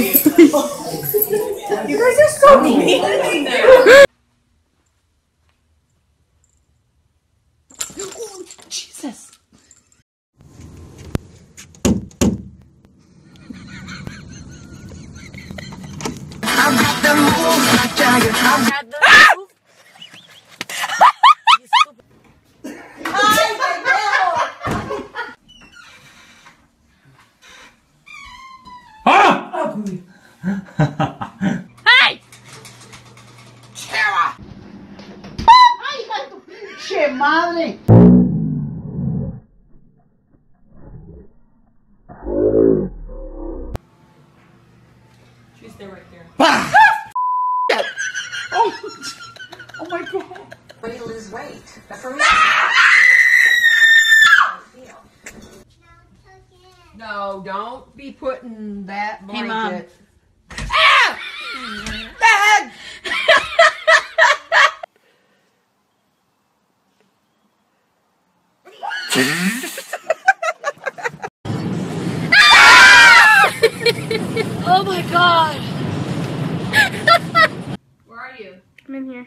You guys are so mean. Putting that Hey, blanket. Mom. Ah! Dad! Oh my god! Where are you? I'm in here.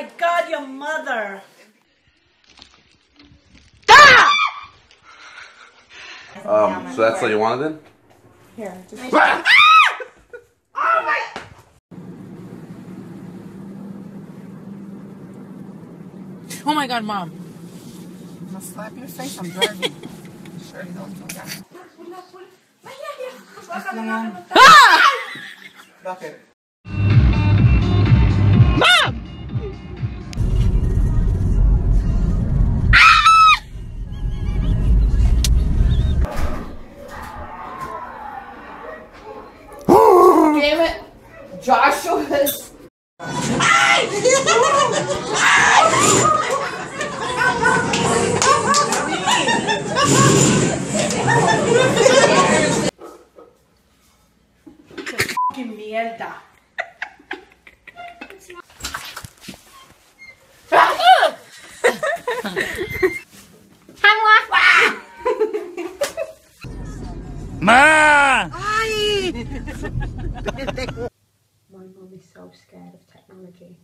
my god, your mother. Um, so that's what you wanted then? Here, just Oh my Oh my god, mom. I'm gonna slap your face. I'm driving. sure you don't do that. What's going on? Lock it. Damn it! My mom is so scared of technology.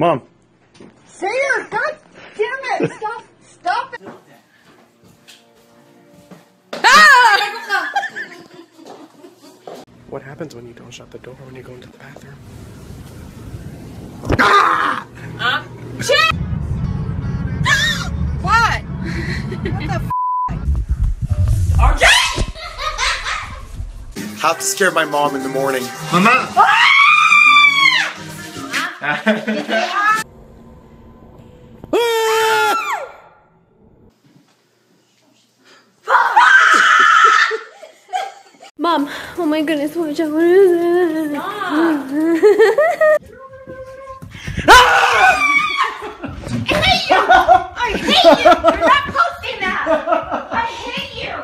Mom. Sarah, god damn it! Stop! Stop it! What happens when you don't shut the door when you go into the bathroom? What? To scare my mom in the morning. Mom, oh my goodness, watch out. What is it? I hate you! You're not posting that! I hate you!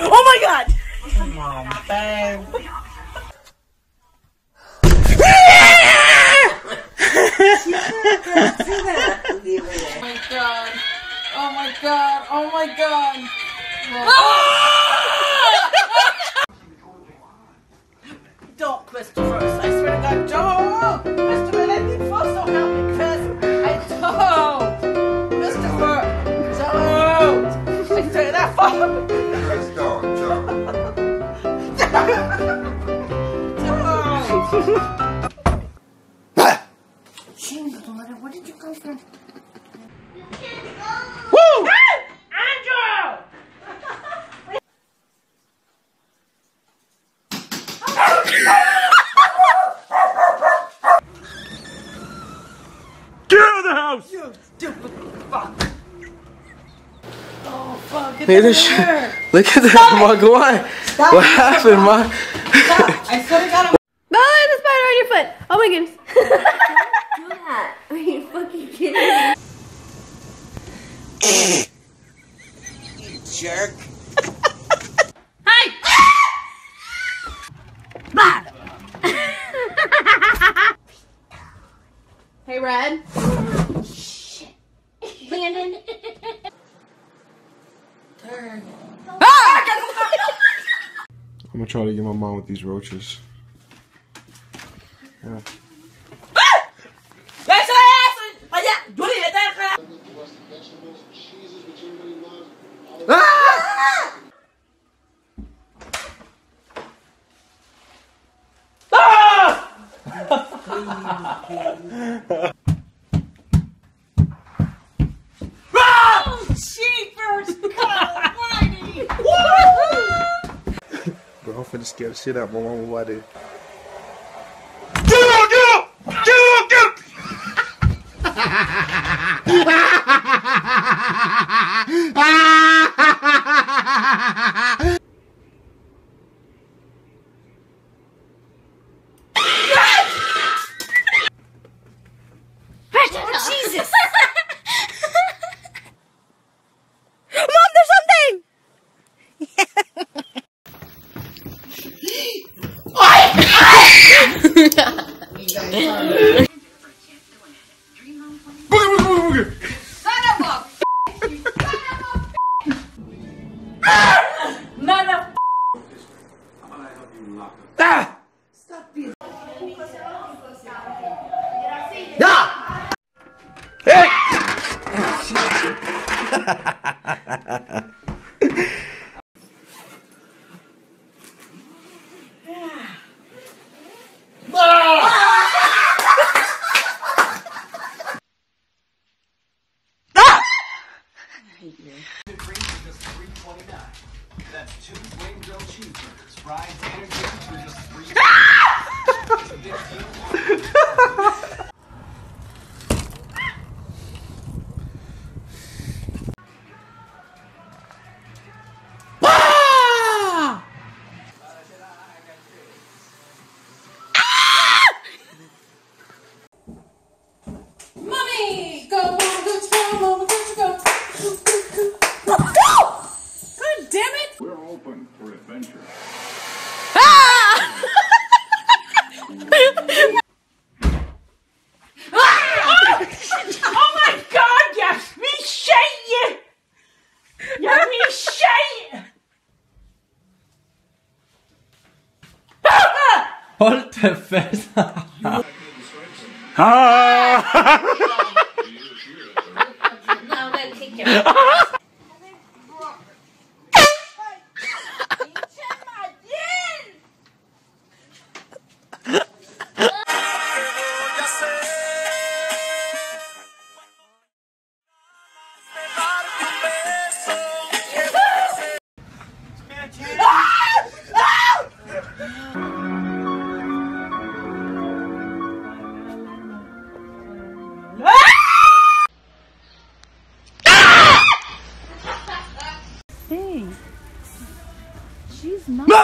Oh my god! On, babe. Oh my god. Oh my god. Oh my god. Don't, Christopher. Woo! Ah! Get out of the house! You stupid fuck! Oh fuck! Look, at Look at that, my! What happened, my? I swear to God. Oh, there's a spider on your foot! Oh my goodness! do that. Are you fucking kidding me? Jerk. Hey, Red. Landon. Ah! I'm gonna try to get my mom with these roaches. Bro, I'm finna scare the shit out Ah! Ei! Mommy, Hold the face. No, I'm